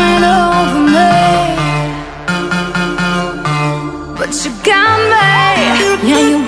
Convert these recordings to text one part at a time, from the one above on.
over me. But you got me, yeah you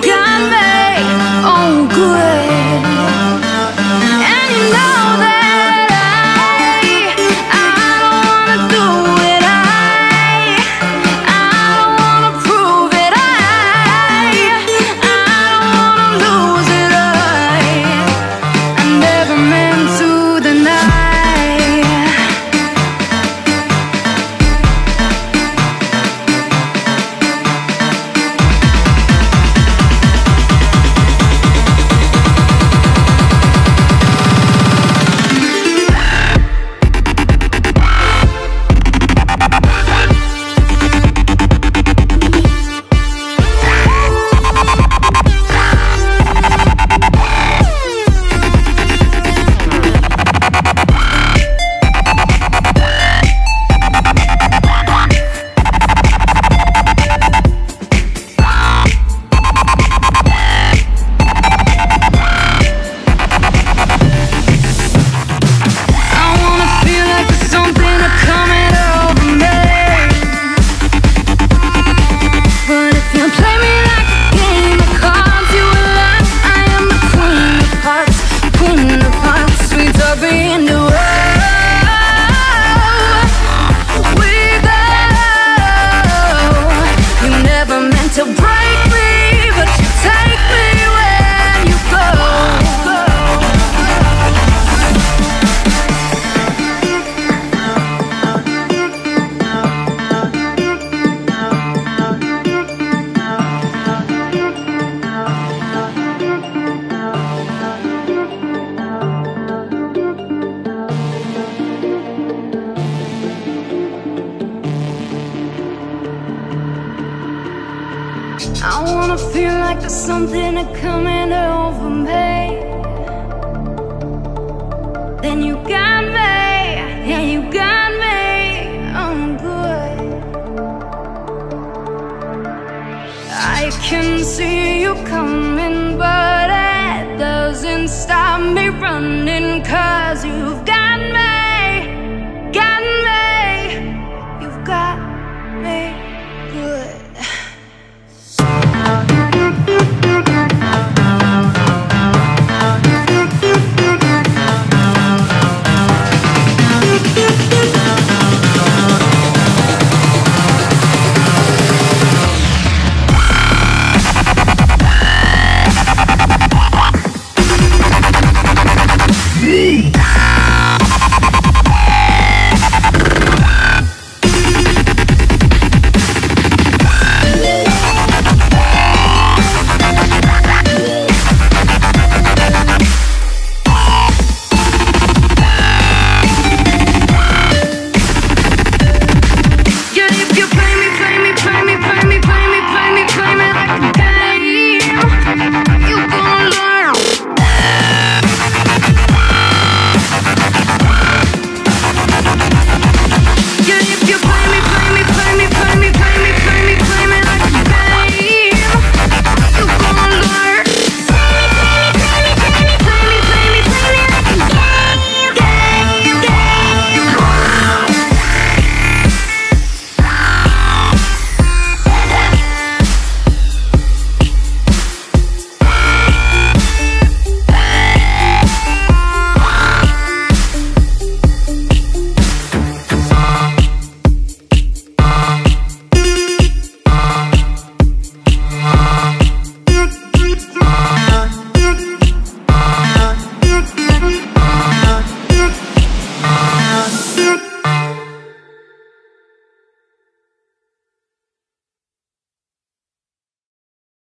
I wanna feel like there's something coming over me. Then you got me, yeah, you got me. I'm good. I can see you coming, but it doesn't stop me running.